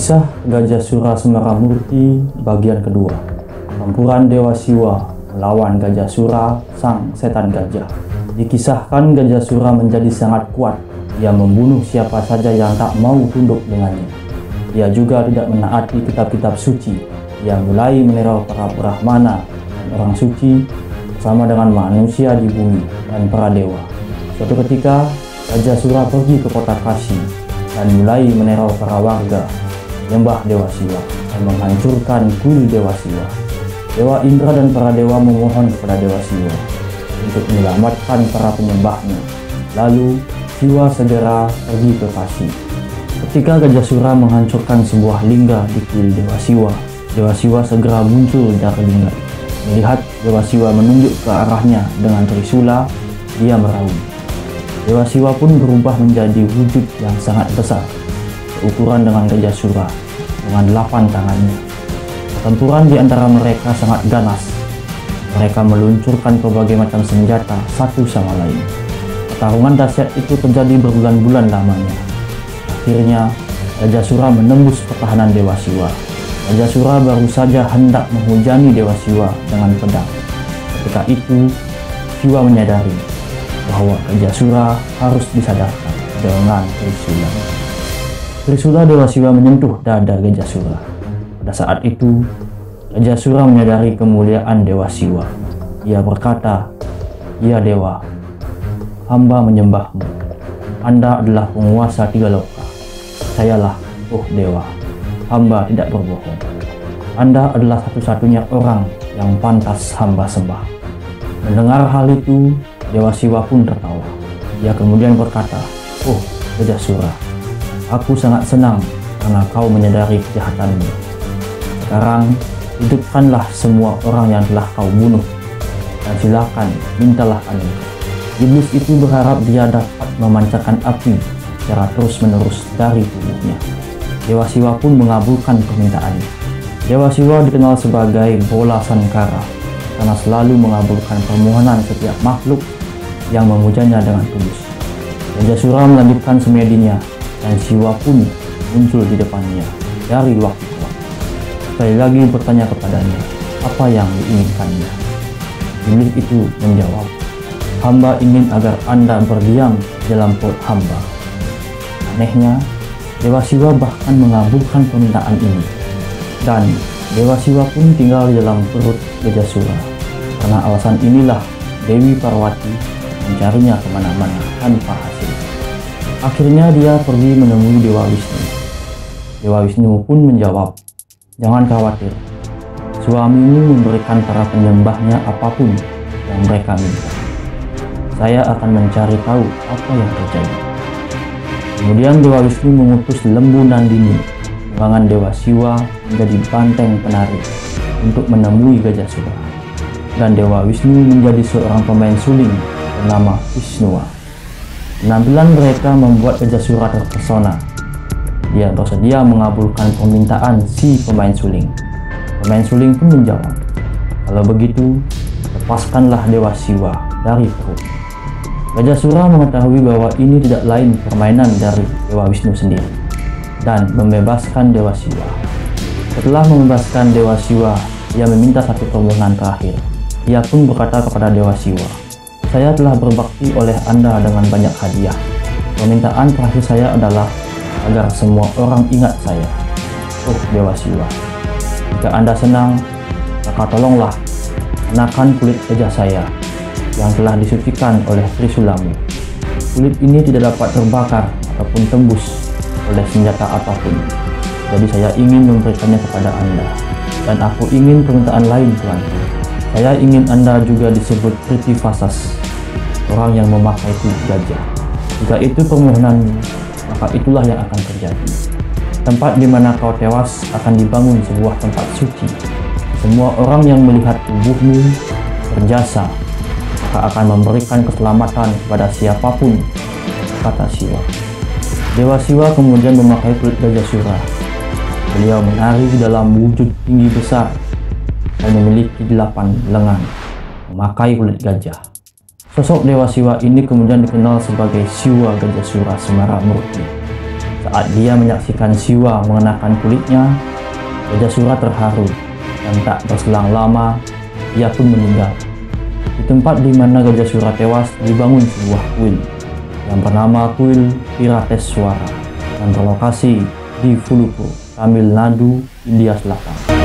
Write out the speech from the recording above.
Kisah Gajah Sura Semeramurti bagian kedua. Campuran Dewa Siwa melawan Gajah Sura sang setan gajah. Dikisahkan Gajah Sura menjadi sangat kuat. Ia membunuh siapa saja yang tak mau tunduk dengannya. Ia juga tidak menaati kitab-kitab suci. Ia mulai meneror para Brahmana dan orang suci bersama dengan manusia di bumi dan para dewa. Suatu ketika Gajah Sura pergi ke kota Kashi dan mulai meneror para warga menyembah Dewa Siwa dan menghancurkan kuil Dewa Siwa. Dewa Indra dan para dewa memohon kepada Dewa Siwa untuk menyelamatkan para penyembahnya. Lalu Siwa segera pergi ke Kashi. Ketika Gajah Sura menghancurkan sebuah lingga di kuil Dewa Siwa, Dewa Siwa segera muncul dari lingga. Melihat Dewa Siwa menunjuk ke arahnya dengan trisula, dia meraung. Dewa Siwa pun berubah menjadi wujud yang sangat besar ukuran dengan Gajah Sura dengan delapan tangannya. Pertempuran di antara mereka sangat ganas. Mereka meluncurkan berbagai macam senjata satu sama lain. Pertarungan dahsyat itu terjadi berbulan-bulan lamanya. Akhirnya, Gajah Sura menembus pertahanan Dewa Siwa. Gajah Sura baru saja hendak menghujani Dewa Siwa dengan pedang. Ketika itu, Siwa menyadari bahwa Gajah Sura harus disadarkan dengan Trisula. Trisula Dewa Siwa menyentuh dada Gajah Sura. Pada saat itu, Gajah Sura menyadari kemuliaan Dewa Siwa. Ia berkata, Ya Dewa, hamba menyembahmu. Anda adalah penguasa tiga loka. Sayalah, oh Dewa, hamba tidak berbohong. Anda adalah satu-satunya orang yang pantas hamba sembah. Mendengar hal itu, Dewa Siwa pun tertawa. Ia kemudian berkata, Oh, Gajah Sura, Aku sangat senang karena kau menyadari kejahatanmu. Sekarang, hidupkanlah semua orang yang telah kau bunuh. Dan silakan, mintalah anugerah. Iblis itu berharap dia dapat memancarkan api secara terus-menerus dari tubuhnya. Dewa Siwa pun mengabulkan permintaannya. Dewa Siwa dikenal sebagai bola sankara karena selalu mengabulkan permohonan setiap makhluk yang memujanya dengan tulus. Gajah Sura melanjutkan semedinya dan Siwa pun muncul di depannya dari waktu ke waktu. Sekali lagi bertanya kepadanya, apa yang diinginkannya? Iblis itu menjawab, hamba ingin agar anda berdiam dalam perut hamba. Anehnya, Dewa Siwa bahkan mengabulkan permintaan ini. Dan Dewa Siwa pun tinggal di dalam perut Gajah Sura. Karena alasan inilah Dewi Parwati mencarinya ke mana-mana tanpa hasil. Akhirnya dia pergi menemui Dewa Wisnu. Dewa Wisnu pun menjawab, Jangan khawatir, suamimu memberikan para penyembahnya apa pun yang mereka minta. Saya akan mencari tahu apa yang terjadi. Kemudian Dewa Wisnu mengutus lembu Nandini, lengan Dewa Siwa menjadi banteng penarik untuk menemui Gajah Sura. Dan Dewa Wisnu menjadi seorang pemain suling bernama Wisnuwa. Penampilan mereka membuat Gajah Sura terpesona. Dia bersedia mengabulkan permintaan si pemain suling. Pemain suling pun menjawab, kalau begitu, lepaskanlah Dewa Siwa dari perut. Gajah Sura mengetahui bahwa ini tidak lain permainan dari Dewa Wisnu sendiri dan membebaskan Dewa Siwa. Setelah membebaskan Dewa Siwa, ia meminta satu permohonan terakhir. Ia pun berkata kepada Dewa Siwa, saya telah berbakti oleh Anda dengan banyak hadiah. Permintaan terakhir saya adalah agar semua orang ingat saya. Oh Dewa Siwa, jika Anda senang, maka tolonglah kenakan kulit gajah saya yang telah disucikan oleh Trisulamu. Kulit ini tidak dapat terbakar ataupun tembus oleh senjata apa pun. Jadi saya ingin memberikannya kepada Anda. Dan aku ingin permintaan lain Tuan. Saya ingin Anda juga disebut Priti Fasas, orang yang memakai kulit gajah. Jika itu permohonanmu, maka itulah yang akan terjadi. Tempat di mana kau tewas akan dibangun sebuah tempat suci. Semua orang yang melihat tubuhmu berjasa maka akan memberikan keselamatan kepada siapa pun, kata Siwa. Dewa Siwa kemudian memakai kulit gajah Sura. Beliau menari dalam wujud tinggi besar dan memiliki delapan lengan, memakai kulit gajah. Sosok Dewa Siwa ini kemudian dikenal sebagai Siwa Gajah Sura Semara Murti. Saat dia menyaksikan Siwa mengenakan kulitnya, Gajah Sura terharu dan tak berselang lama ia pun meninggal. Di tempat di mana Gajah Sura tewas dibangun sebuah kuil yang bernama Kuil Pirateswara yang berlokasi di Fulupo, Tamil Nadu, India Selatan.